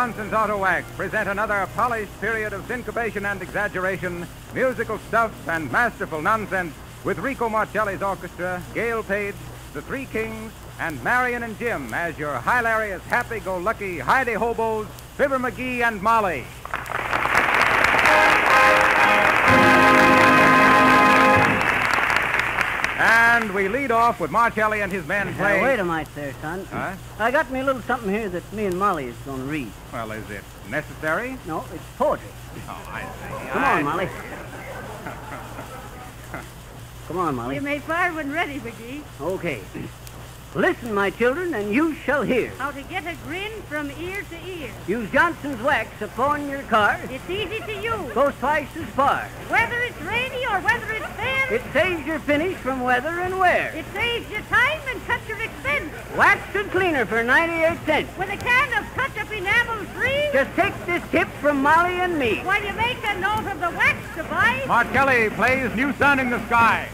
Johnson's Auto Wax present another polished period of syncopation and exaggeration, musical stuff, and masterful nonsense with Rico Marcelli's orchestra, Gail Page, the Three Kings, and Marian and Jim as your hilarious, happy-go-lucky Heidi Hobos, Fibber McGee and Molly. And we lead off with Marcelli and his men Now, playing. wait a minute there, son. Huh? I got me a little something here that me and Molly is going to read. Well, is it necessary? No, it's poetry. Oh, I see. Come I on, Molly. Come on, Molly. You may fire when ready, McGee. Okay. Listen, my children, and you shall hear. How to get a grin from ear to ear. Use Johnson's wax upon your car. It's easy to use. Goes twice as far. Whether it's rainy or whether it's fair, It saves your finish from weather and wear. it saves your time and cuts your expense. Wax and cleaner for 98 cents. With a can of touch-up enamel free, Just take this tip from Molly and me. while you make a note of the wax device, Marcelli plays New Sun in the Sky.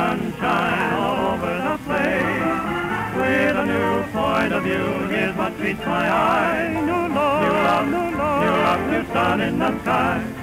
Sunshine all over the place. With a new point of view, here's what meets my eye. New love, new love, new love, new love, new sun in the sky.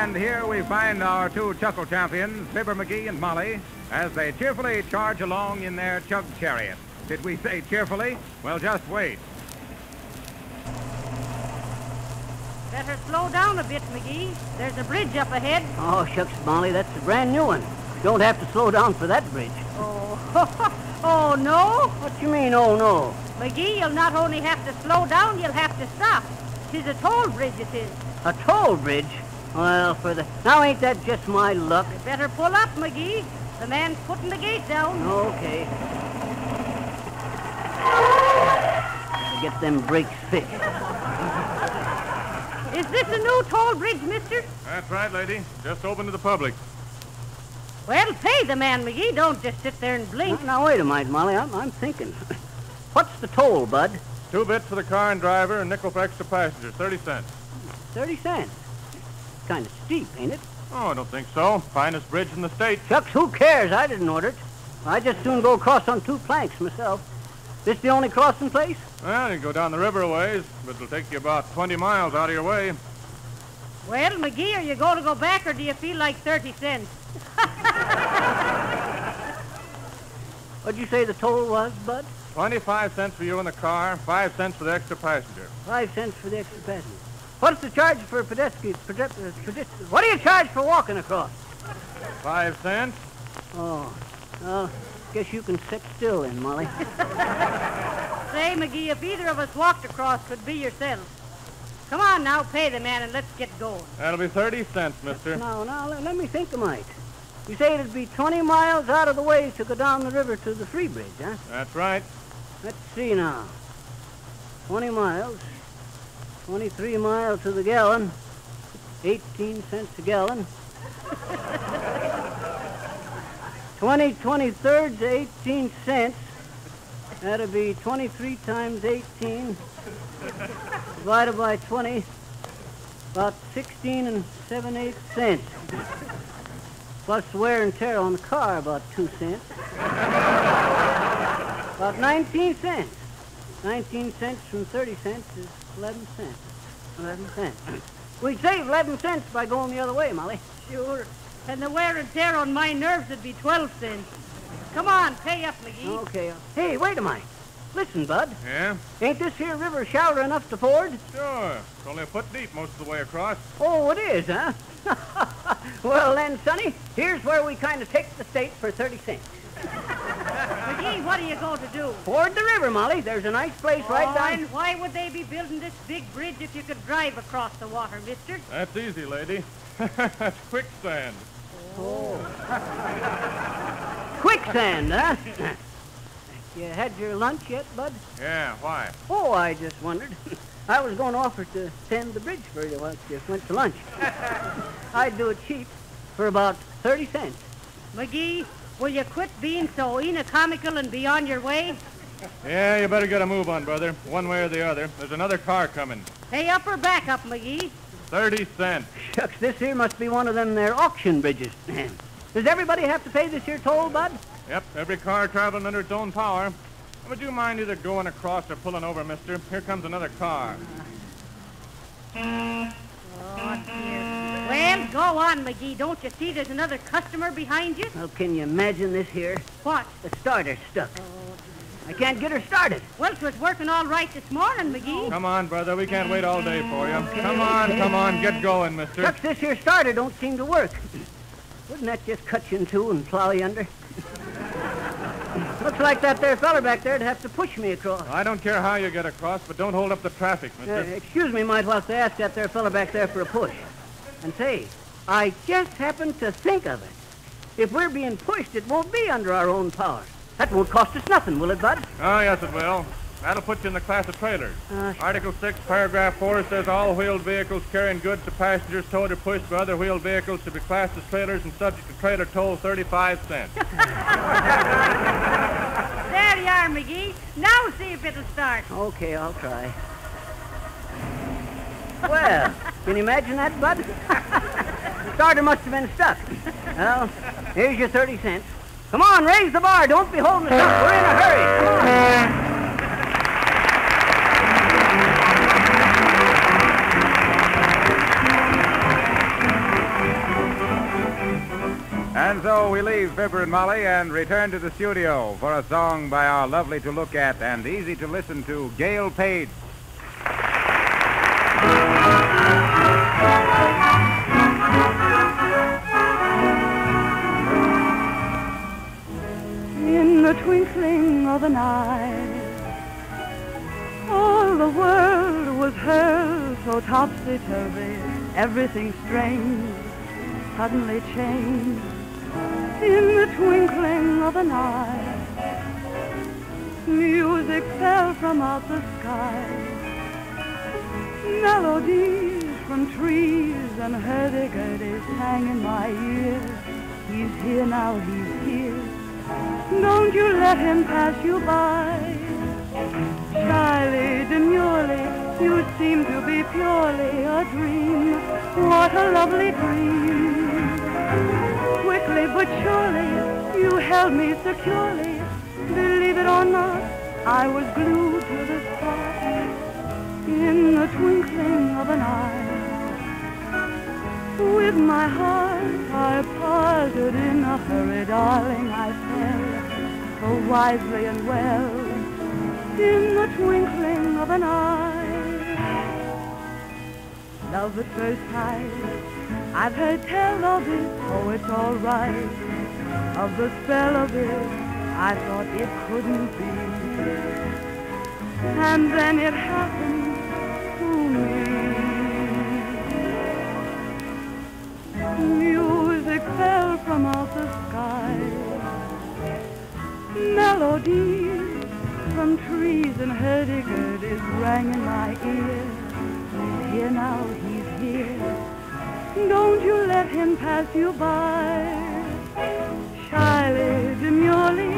And here we find our two chuckle champions, Fibber McGee and Molly, as they cheerfully charge along in their chug chariot. Did we say cheerfully? Well, just wait. better slow down a bit, McGee. There's a bridge up ahead. Oh, shucks, Molly, that's a brand new one. You Don't have to slow down for that bridge. Oh, oh no. What you mean, oh no? McGee, you'll not only have to slow down, you'll have to stop. Tis a toll bridge, it is. A toll bridge? Well, for the... Now, ain't that just my luck? You better pull up, McGee. The man's putting the gate down. Okay. Get them brakes fixed. Is this a new toll bridge, mister? That's right, lady. Just open to the public. Well, pay the man, McGee. Don't just sit there and blink. Now, now, wait a minute, Molly. I'm, I'm thinking. What's the toll, Bud? Two bits for the car and driver, and nickel for extra passengers. Thirty cents. Thirty cents. Kind of steep, ain't it? Oh, I don't think so. Finest bridge in the state. Shucks, who cares? I didn't order it. I just soon go across on two planks myself. This the only crossing place? Well, you can go down the river a ways, but it'll take you about 20 miles out of your way. Well, McGee, are you going to go back, or do you feel like 30 cents? What'd you say the toll was, Bud? 25 cents for you in the car, 5 cents for the extra passenger. Five cents for the extra passenger. What's the charge for pedestrian? pedestrian, pedestrian what do you charge for walking across? 5 cents? Oh, well, guess you can sit still then, Molly. Say, McGee, if either of us walked across, could be yourself. Come on now, pay the man and let's get going. That'll be 30 cents, mister. No, no, let, let me think a mite. You say it'd be 20 miles out of the way to go down the river to the Free Bridge, huh? That's right. Let's see now. 20 miles. 23 miles to the gallon. 18 cents a gallon. 20 23rds, 18 cents. That'd be 23 times 18. Divided by 20. About 16 and 7 8 cents. Plus wear and tear on the car, about 2 cents. About 19 cents. 19 cents from 30 cents is 11 cents. 11 cents. We'd save 11 cents by going the other way, Molly. Sure. And the wear and tear on my nerves would be 12 cents. Come on, pay up, McGee. Okay. uh, Hey, wait a minute. Listen, Bud. Yeah? Ain't this here river shallow enough to ford? Sure. It's only a foot deep most of the way across. Oh, it is, huh? well, then, Sonny, here's where we kind of take the state for 30 cents. McGee, what are you going to do? Ford the river, Molly. There's a nice place right oh, down. and why would they be building this big bridge if you could drive across the water, mister? That's easy, lady. That's quicksand. Oh. quicksand, huh? you had your lunch yet, Bud? Yeah, why? Oh, I just wondered. I was going to offer to tend the bridge for you once you went to lunch. I'd do it cheap for about 30 cents. McGee, will you quit being so economical and be on your way? Yeah, you better get a move on, brother. One way or the other. There's another car coming. Hey, up or back up, McGee? 30 cents. Shucks, this here must be one of them there auction bridges. Does everybody have to pay this here toll, Bud? Yep, every car traveling under its own power. Would you mind either going across or pulling over, mister? Here comes another car. Oh, dear. Well, go on, McGee. Don't you see there's another customer behind you? Well, can you imagine this here? What? The starter's stuck. I can't get her started. Well, it was working all right this morning, McGee. Come on, brother. We can't wait all day for you. Come on, come on. Get going, mister. Shucks, this here starter don't seem to work. Wouldn't that just cut you in two and plow you under? Looks like that there feller back there'd have to push me across. I don't care how you get across, but don't hold up the traffic, Uh, mister. excuse me, might well to ask that there feller back there for a push. And say, I just happened to think of it. If we're being pushed, it won't be under our own power. That won't cost us nothing, will it, Bud? Oh, yes, it will. That'll put you in the class of trailers. Uh, Article 6, paragraph 4 says all wheeled vehicles carrying goods to passengers towed or pushed by other wheeled vehicles to be classed as trailers and subject to trailer toll 35 cents. There you are, McGee. Now see if it'll start. Okay, I'll try. Well, can you imagine that, Bud? the starter must have been stuck. Well, here's your 30 cents. Come on, raise the bar. Don't be holding us up. We're in a hurry. Come on. And so we leave Fibber and Molly and return to the studio for a song by our lovely to look at and easy to listen to Gail Page. The twinkling of an eye. All the world was hers, so topsy-turvy, everything strange, suddenly changed in the twinkling of an eye. Music fell from out the sky, melodies from trees and hurdy-gurdy sang in my ears. He's here now, he's here. Don't you let him pass you by. Shyly, demurely, you seem to be purely a dream. What a lovely dream. Quickly but surely, you held me securely. Believe it or not, I was glued to the spot in the twinkling of an eye. With my heart I parted in a hurry, darling, I fell, oh wisely and well, in the twinkling of an eye. Love at first sight, I've heard tell of it, oh it's all right. Of the spell of it, I thought it couldn't be. And then it happened to me. Music fell from out the sky melodies from trees and hurdy-gurdies rang in my ear. He's here now, he's here. Don't you let him pass you by. Shyly, demurely,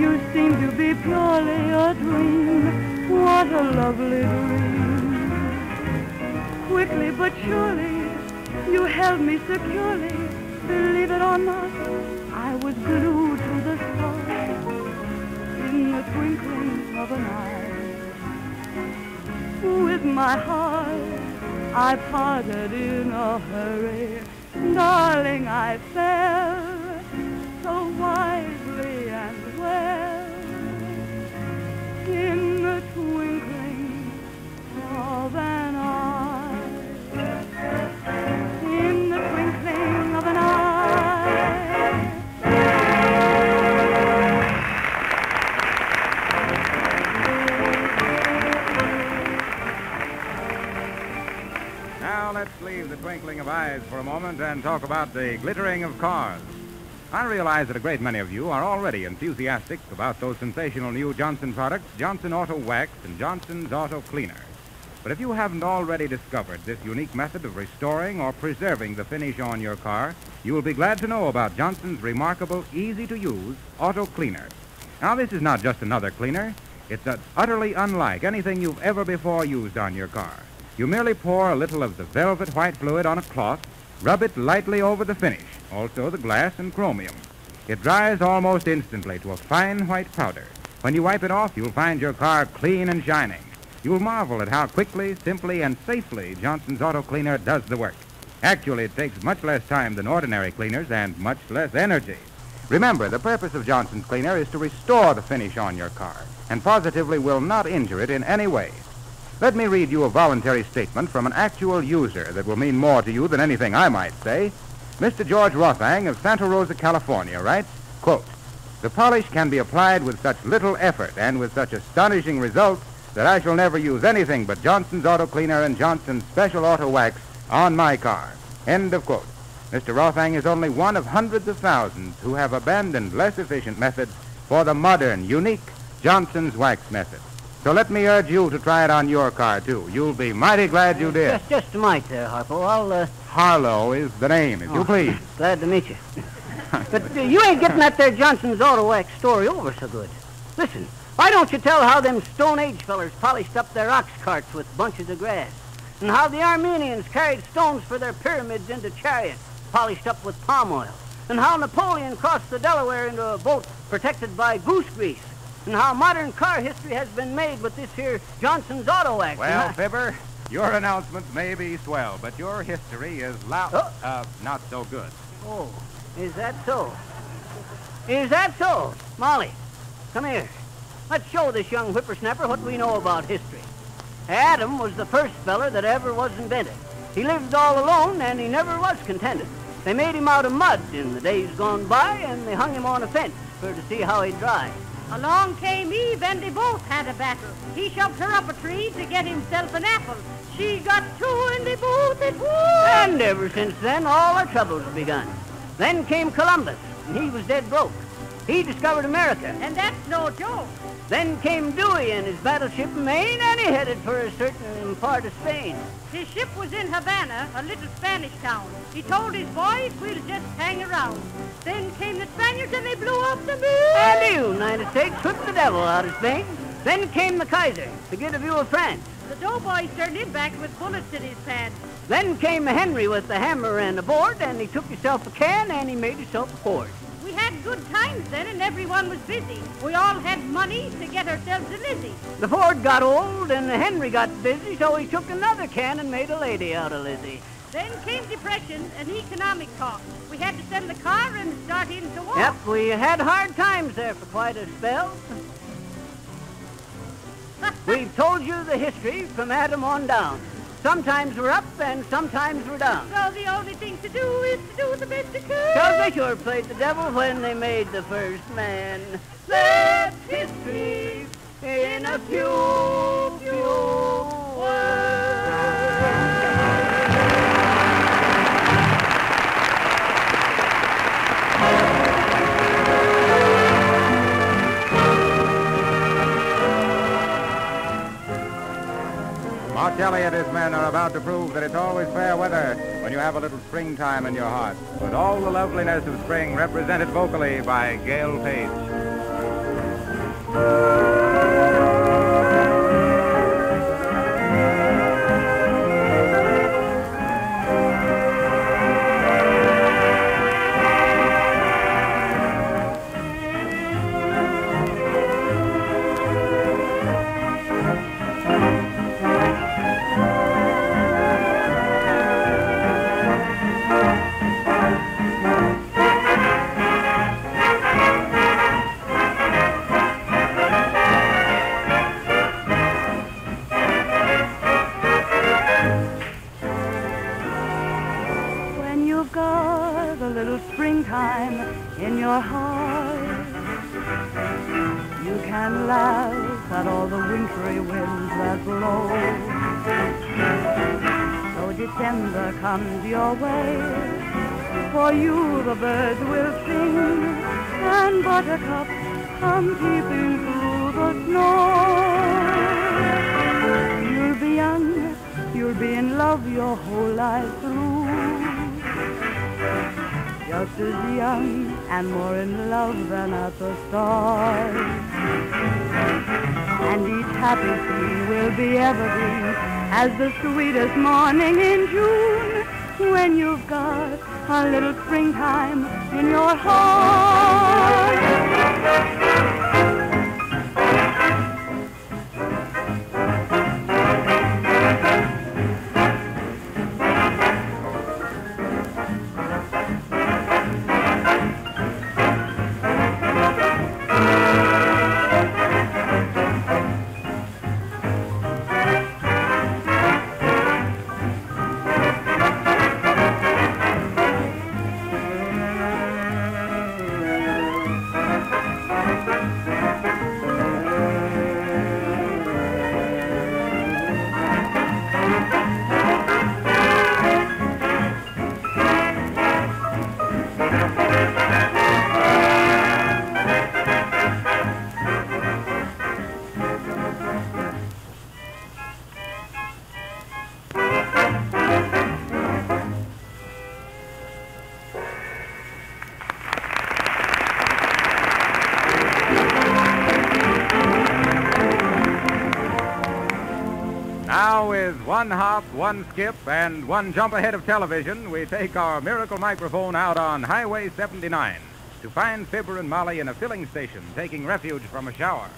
you seem to be purely a dream. What a lovely dream. Quickly but surely, you held me securely. Believe it or not, I was glued to the in the twinkling of an eye. With my heart, I parted in a hurry. Darling, I fell leave the twinkling of eyes for a moment and talk about the glittering of cars. I realize that a great many of you are already enthusiastic about those sensational new Johnson products, Johnson Auto Wax and Johnson's Auto Cleaner. But if you haven't already discovered this unique method of restoring or preserving the finish on your car, you will be glad to know about Johnson's remarkable, easy-to-use Auto Cleaner. Now, this is not just another cleaner. It's utterly unlike anything you've ever before used on your car. You merely pour a little of the velvet white fluid on a cloth, rub it lightly over the finish, also the glass and chromium. It dries almost instantly to a fine white powder. When you wipe it off, you'll find your car clean and shining. You'll marvel at how quickly, simply, and safely Johnson's Auto Cleaner does the work. Actually, it takes much less time than ordinary cleaners and much less energy. Remember, the purpose of Johnson's Cleaner is to restore the finish on your car and positively will not injure it in any way. Let me read you a voluntary statement from an actual user that will mean more to you than anything I might say. Mr. George Rothang of Santa Rosa, California writes, quote, The polish can be applied with such little effort and with such astonishing results that I shall never use anything but Johnson's Auto Cleaner and Johnson's Special Auto Wax on my car. End of quote. Mr. Rothang is only one of hundreds of thousands who have abandoned less efficient methods for the modern, unique Johnson's Wax method. So let me urge you to try it on your car, too. You'll be mighty glad you did. Just, just a mite there, Harpo. I'll, uh, Harlow is the name, if you Oh. please. glad to meet you. but uh, you ain't getting that there Johnson's Auto Wax story over so good. Listen, why don't you tell how them Stone Age fellers polished up their ox carts with bunches of grass? And how the Armenians carried stones for their pyramids into chariots polished up with palm oil? And how Napoleon crossed the Delaware into a boat protected by goose grease? And how modern car history has been made with this here Johnson's Auto Wax? Well, I- Fibber, your announcement may be swell, but your history is loud, Oh. uh, not so good. Oh, is that so? Is that so? Molly, come here. Let's show this young whippersnapper what we know about history. Adam was the first feller that ever was invented. He lived all alone and he never was contented. They made him out of mud in the days gone by and they hung him on a fence for to see how he'd dry. Along came Eve and they both had a battle. He shoved her up a tree to get himself an apple. She got two and they both had one. And ever since then, all our troubles begun. Then came Columbus, and he was dead broke. He discovered America. And that's no joke. Then came Dewey and his battleship Maine, and he headed for a certain part of Spain. His ship was in Havana, a little Spanish town. He told his boys, we'll just hang around. Then came the Spaniards and they blew up the moon. And the United States whipped the devil out of Spain. Then came the Kaiser to get a view of France. The doughboy turned him back with bullets in his pants. Then came Henry with the hammer and the board, and he took himself a can and he made himself a fort. We had good times then and everyone was busy. We all had money to get ourselves a Lizzie. The Ford got old and Henry got busy, so he took another can and made a lady out of Lizzie. Then came depression and economic talk. We had to sell the car and start in to walk. Yep, we had hard times there for quite a spell. We've told you the history from Adam on down. Sometimes we're up and sometimes we're down. So the only thing to do is to do the best you can. Cause they sure played the devil when they made the first man. That's history in a few, few words. Men are about to prove that it's always fair weather when you have a little springtime in your heart. With all the loveliness of spring represented vocally by Gail Page. Comes your way, for you the birds will sing, and buttercups come peeping through the snow. You'll be young, you'll be in love your whole life through. Just as young and more in love than at the start. And each happy scene will be evergreen as the sweetest morning in June when you've got a little springtime in your heart. One hop, one skip, and one jump ahead of television, we take our miracle microphone out on Highway 79 to find Fibber and Molly in a filling station taking refuge from a shower.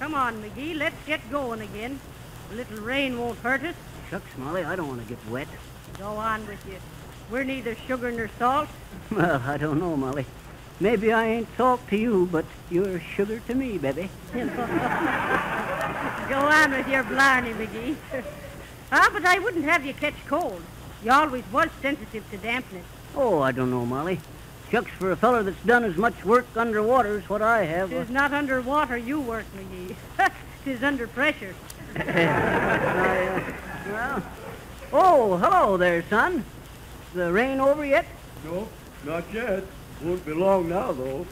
Come on, McGee, let's get going again. A little rain won't hurt us. Shucks, Molly, I don't want to get wet. Go on with you. We're neither sugar nor salt. Well, I don't know, Molly. Maybe I ain't salt to you, but you're sugar to me, baby. Go on with your blarney, McGee. ah, but I wouldn't have you catch cold. You always was sensitive to dampness. Oh, I don't know, Molly. Shucks, for a feller that's done as much work underwater as what I have. Tis not underwater you work, McGee. Tis under pressure. I, uh, well, oh, hello there, son. The rain over yet? No, not yet. Won't be long now, though.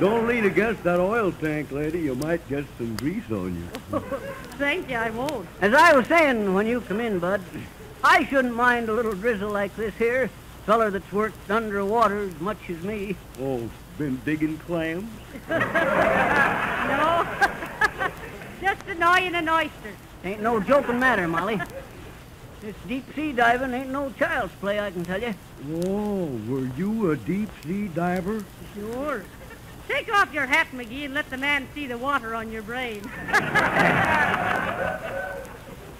Don't lean against that oil tank, lady. You might get some grease on you. Thank you, I won't. As I was saying when you come in, Bud, I shouldn't mind a little drizzle like this here. Feller that's worked underwater as much as me. Oh, been digging clams? No. Just annoying an oyster. Ain't no joking matter, Molly. This deep sea diving ain't no child's play, I can tell you. Oh, were you a deep sea diver? Sure. Take off your hat, McGee, and let the man see the water on your brain.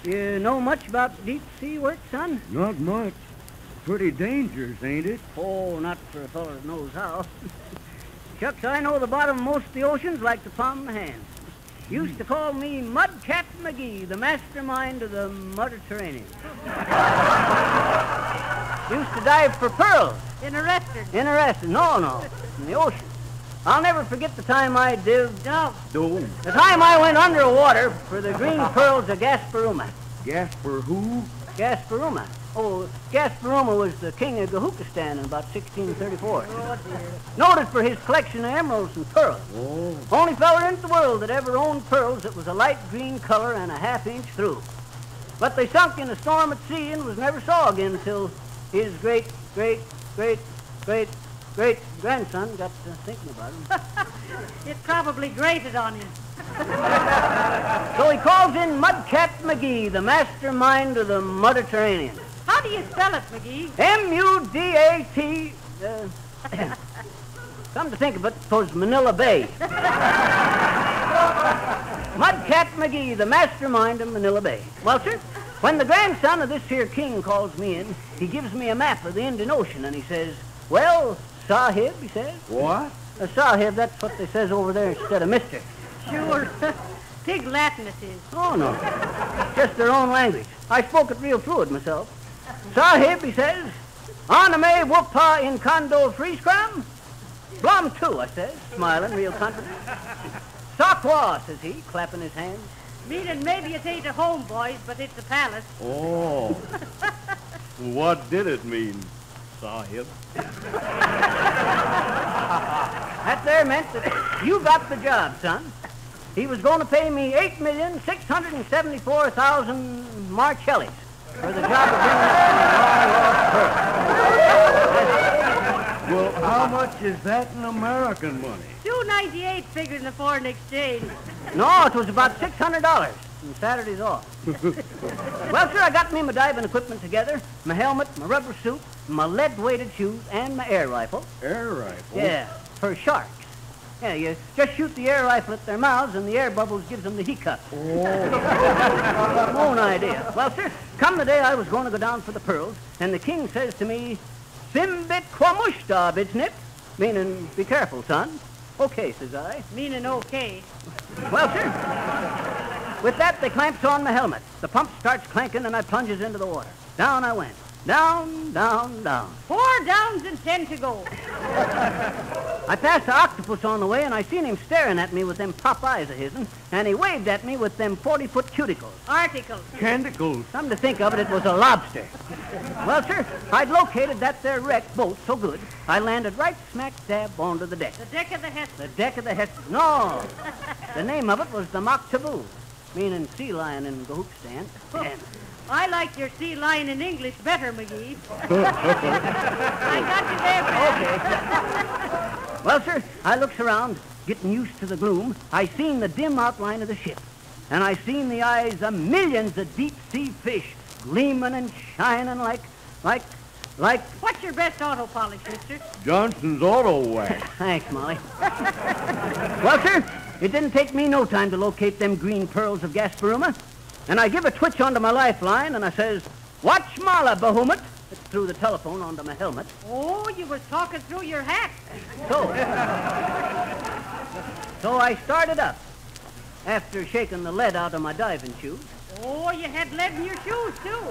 You know much about deep sea work, son? Not much. Pretty dangerous, ain't it? Oh, not for a feller that knows how. Shucks, I know the bottom of most of the oceans like the palm of my hand. Used to call me Mudcat McGee, the mastermind of the Mediterranean. Used to dive for pearls. Interested. Interesting. No, no. In the ocean. I'll never forget the time I dived. No. Don't. The time I went underwater for the green pearls of Gasparuma. Gasper who? Gasparuma. Oh, Gasparuma was the king of Gahukistan in about 1634. Oh. Noted for his collection of emeralds and pearls. Oh, Only feller in the world that ever owned pearls that was a light green color and a half inch through. But they sunk in a storm at sea and was never saw again until his great, great, great, great, great grandson got to thinking about him. It probably grated on him. so he calls in Mudcat McGee, the mastermind of the Mediterranean. How do you spell it, McGee? M-U-D-A-T. Uh, come to think of it, it, 'twas Manila Bay. Mudcat McGee, the mastermind of Manila Bay. Well, sir, when the grandson of this here king calls me in, he gives me a map of the Indian Ocean, and he says, well, Sahib, he says. What? Uh, sahib, that's what they says over there instead of mister. Sure. Pig Latin it is. Oh, no. Just their own language. I spoke it real fluid myself. Sahib, he says, Anime whoopah in condo free scrum? Blum too, I says, smiling real confident. Sakwa, says he, clapping his hands. Meaning maybe it ain't a home, boys, but it's a palace. Oh. what did it mean, Sahib? That there meant that you got the job, son. He was going to pay me eight million six hundred and seventy-four thousand Marcellis for the job of bringing up the lost pearl. Well, how much is that in American money? Two ninety eight figured in the foreign exchange. No, it was about six hundred dollars. And Saturday's off. well, sir, I got me my diving equipment together, my helmet, my rubber suit, my lead-weighted shoes, and my air rifle. Air rifle? Yeah, for sharks. Yeah, you just shoot the air rifle at their mouths, and the air bubbles gives them the hiccups. Oh. Own idea. Well, sir, come the day I was going to go down for the pearls, and the king says to me, Simbit quamushta, bidsnip, meaning, be careful, son. Okay, says I. Meaning okay. Well, sir, with that, they clamps on my helmet. The pump starts clanking, and I plunges into the water. Down I went. Down, down, down. Four downs and ten to go. I passed the octopus on the way, and I seen him staring at me with them pop eyes of his'n, and he waved at me with them 40-foot cuticles. Articles. Canticles. Come to think of it, it was a lobster. Well, sir, I'd located that there wrecked boat so good, I landed right smack dab onto the deck. The deck of the Hesper. The deck of the Hesper. No, the name of it was the Mock Taboo, meaning sea lion in Gahookistan. And I like your sea lion in English better, McGee. I got you there, Okay. well, sir, I looks around, getting used to the gloom. I seen the dim outline of the ship, and I seen the eyes of millions of deep-sea fish gleaming and shining like, like, like... What's your best auto polish, mister? Johnson's Auto Wax. Thanks, Molly. well, sir, it didn't take me no time to locate them green pearls of Gasparuma. And I give a twitch onto my lifeline, and I says, Watch Mala, Bahumet. It's through the telephone onto my helmet. Oh, you was talking through your hat. So, so I started up after shaking the lead out of my diving shoes. Oh, you had lead in your shoes, too.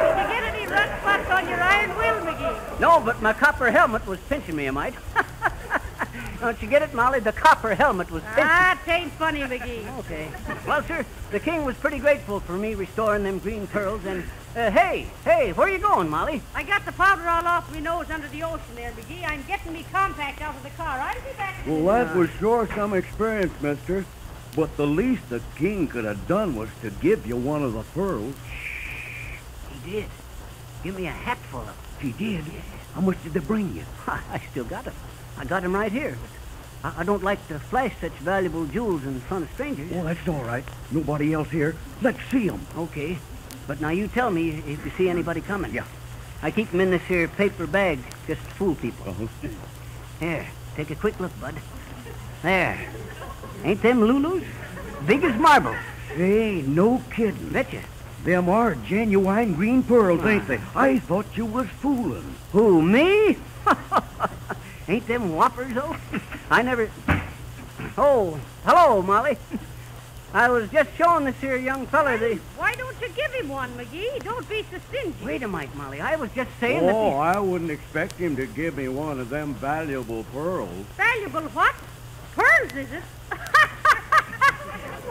Did you get any rust spots on your iron will, McGee? No, but my copper helmet was pinching me, a mite. Don't you get it, Molly? The copper helmet was pinching. Ah, tain't funny, McGee. Okay. Well, sir, the king was pretty grateful for me restoring them green pearls. And uh, hey, hey, where are you going, Molly? I got the powder all off me nose under the ocean there, McGee. I'm getting me compact out of the car. I'll be back. Well, that was sure some experience, mister. But the least the king could have done was to give you one of the pearls. Shh. He did. Give me a hatful of them. He did? How much did they bring you? I still got them. I got them right here. I, I don't like to flash such valuable jewels in front of strangers. Well, that's all right. Nobody else here. Let's see 'em. Okay. But now you tell me if you see anybody coming. Yeah. I keep them in this here paper bag just to fool people. Uh-huh. Here, take a quick look, bud. There. Ain't them Lulus? Big as marbles. Hey, no kidding. Betcha. Them are genuine green pearls, ain't they? Ah. I thought you was fooling. Who, me? Ain't them whoppers, though? I never... Oh, hello, Molly. I was just showing this here young feller the... Why don't you give him one, McGee? Don't be so stingy. Wait a minute, Molly. I was just saying that... Oh, I wouldn't expect him to give me one of them valuable pearls. Valuable what? Pearls, is it?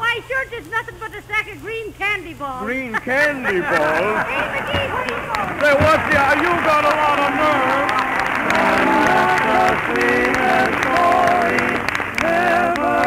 Why, sure, it's nothing but a sack of green candy balls. Green candy balls? Hey, McGee, where you going? Say, what's the... You got a lot of nerve. ever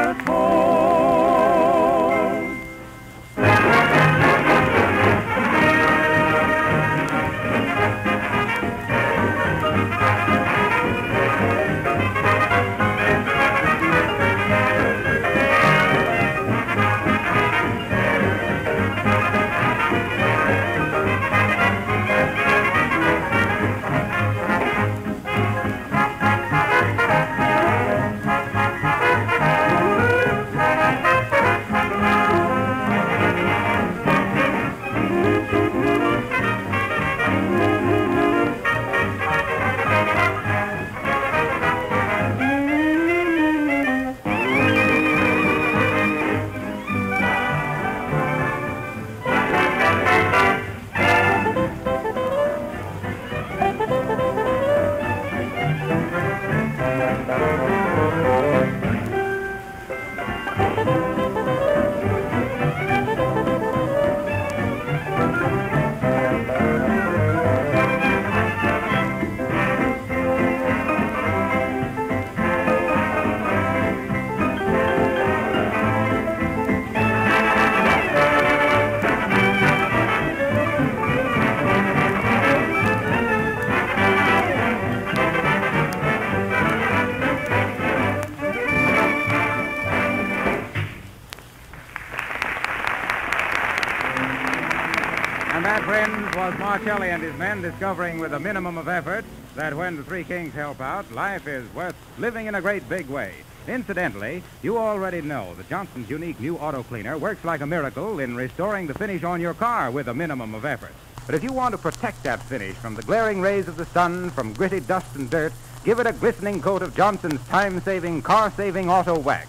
and his men discovering with a minimum of effort that when the Three Kings help out, life is worth living in a great big way. Incidentally, you already know that Johnson's unique new auto cleaner works like a miracle in restoring the finish on your car with a minimum of effort. But if you want to protect that finish from the glaring rays of the sun, from gritty dust and dirt, give it a glistening coat of Johnson's time-saving, car-saving auto wax.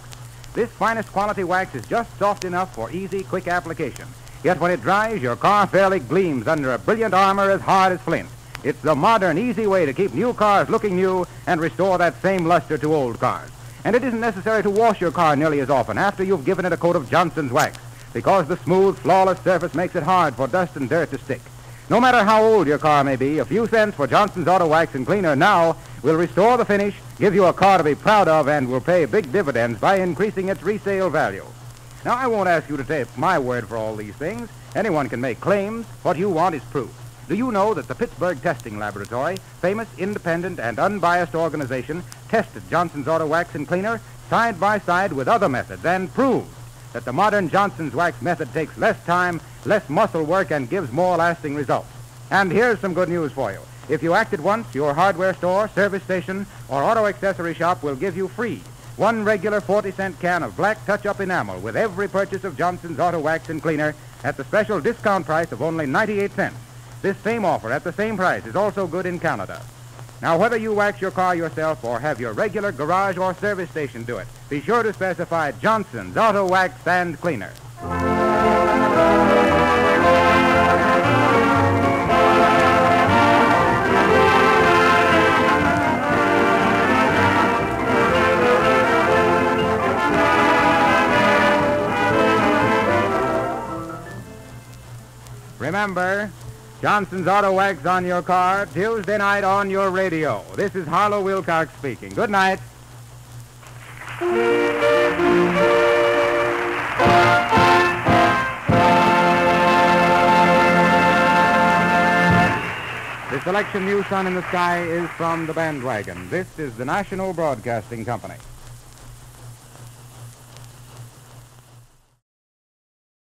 This finest quality wax is just soft enough for easy, quick application. Yet when it dries, your car fairly gleams under a brilliant armor as hard as flint. It's the modern, easy way to keep new cars looking new and restore that same luster to old cars. And it isn't necessary to wash your car nearly as often after you've given it a coat of Johnson's wax, because the smooth, flawless surface makes it hard for dust and dirt to stick. No matter how old your car may be, a few cents for Johnson's Auto Wax and Cleaner now will restore the finish, give you a car to be proud of, and will pay big dividends by increasing its resale value. Now, I won't ask you to take my word for all these things. Anyone can make claims. What you want is proof. Do you know that the Pittsburgh Testing Laboratory, famous, independent, and unbiased organization, tested Johnson's Auto Wax and Cleaner side by side with other methods and proved that the modern Johnson's Wax method takes less time, less muscle work, and gives more lasting results. And here's some good news for you. If you act at once, your hardware store, service station, or auto accessory shop will give you free one regular 40 cent can of black touch up enamel with every purchase of Johnson's Auto Wax and Cleaner at the special discount price of only 98 cents. This same offer at the same price is also good in Canada. Now, whether you wax your car yourself or have your regular garage or service station do it, be sure to specify Johnson's Auto Wax and Cleaner. Remember, Johnson's Auto Wax on your car, Tuesday night on your radio. This is Harlow Wilcox speaking. Good night. The selection New Sun in the Sky is from the Band Wagon. This is the National Broadcasting Company.